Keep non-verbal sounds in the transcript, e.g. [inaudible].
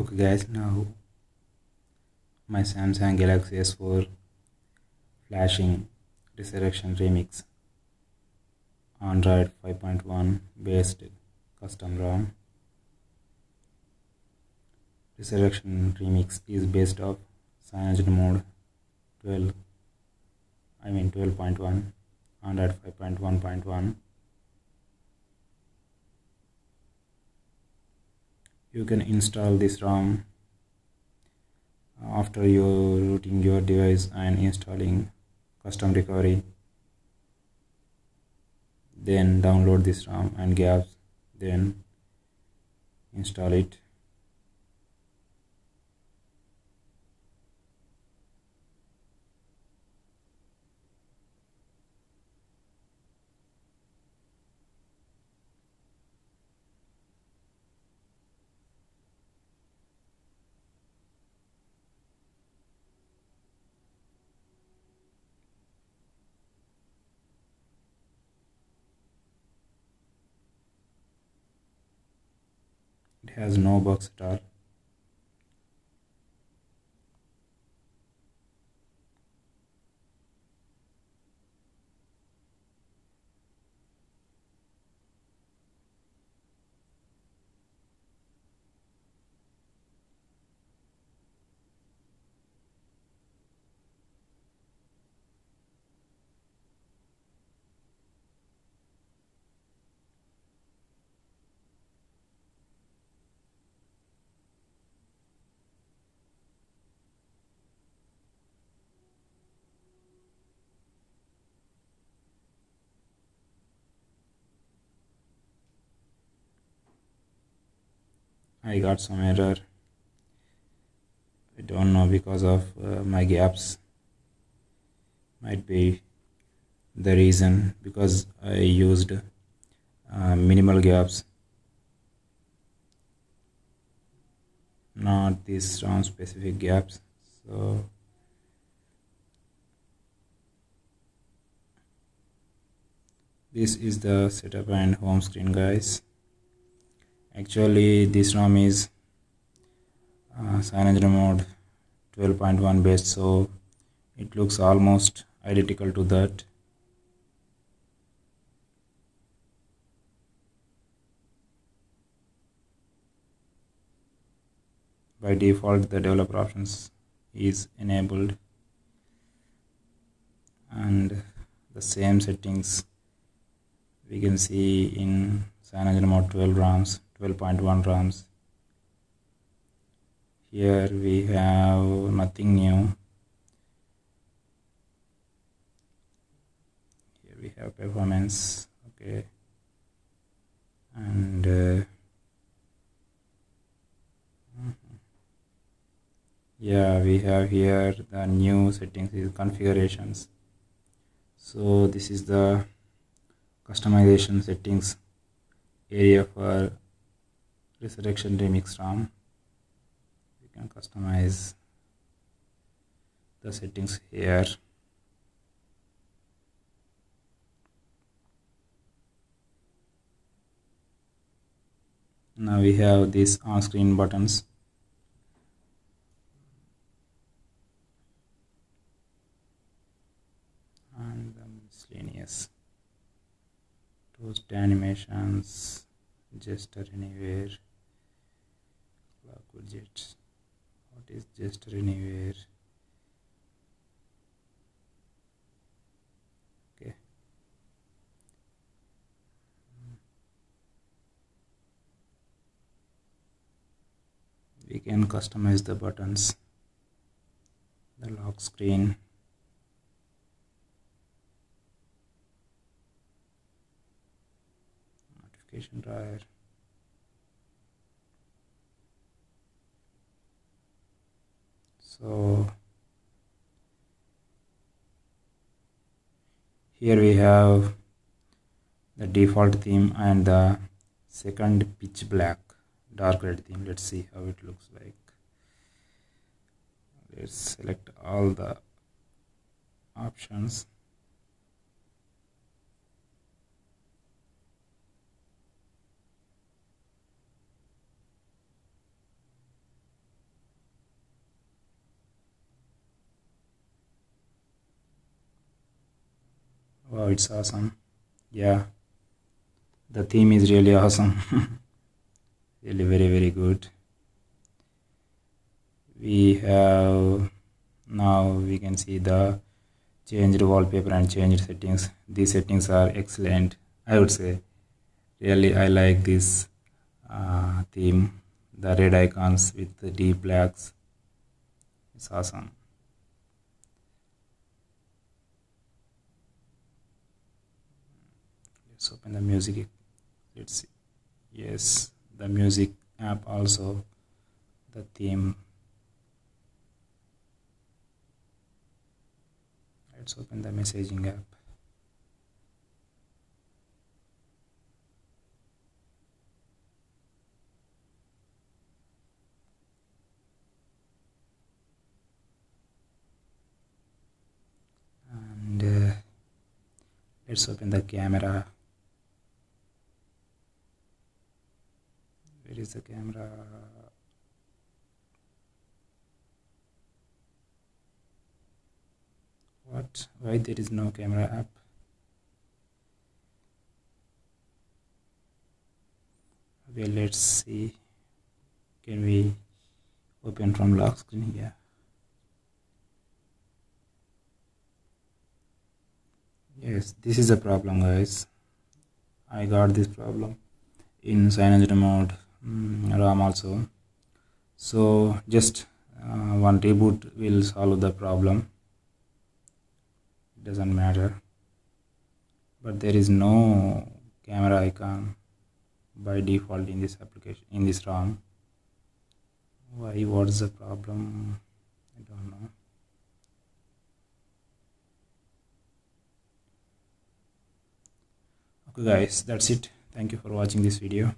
Okay guys, now my Samsung Galaxy S4 flashing resurrection remix Android 5.1 based custom ROM. Resurrection remix is based off CyanogenMod 12 I mean 12.1 Android 5.1.1 you can install this ROM after you rooting your device and installing custom recovery. Then download this ROM and GApps then install it has no box at all I got some error. I don't know because of uh, my GApps. Might be the reason because I used uh, minimal GApps. Not these ROM specific GApps so. This is the setup and home screen guys actually this ROM is uh, CyanogenMod 12.1 based so it looks almost identical to that. By default the developer options is enabled. And the same settings we can see in CyanogenMod 12 ROMs 12.1 ROMs here we have nothing new. Here we have performance okay. And uh, yeah we have here the new settings is configurations. So this is the customization settings area for resurrection remix ROM you can customize the settings here. Now we have these on-screen buttons. And the miscellaneous toast animations gesture anywhere clock widgets what is gesture anywhere okay. We can customize the buttons. The lock screen. Notification drawer so here we have the default theme and the second pitch black dark red theme. Let's see how it looks like. Let's select all the options wow it's awesome. Yeah. The theme is really awesome. [laughs] Really very very good. We have now we can see the changed wallpaper and changed settings. These settings are excellent. I would say really i like this uh, theme. The red icons with the deep blacks. It's awesome let's the music see yes the music app also the theme. Let's open the messaging app. And uh, let's open the camera where is the camera what? Why there is no camera app? Okay let's see. Can we open from lock screen? Here yes this is a problem guys. I got this problem in CyanogenMod um, ROM also. So just uh, one reboot will solve the problem. It doesn't matter. But there is no camera icon by default in this application in this ROM why what's the problem? I don't know. Okay guys that's it. Thank you for watching this video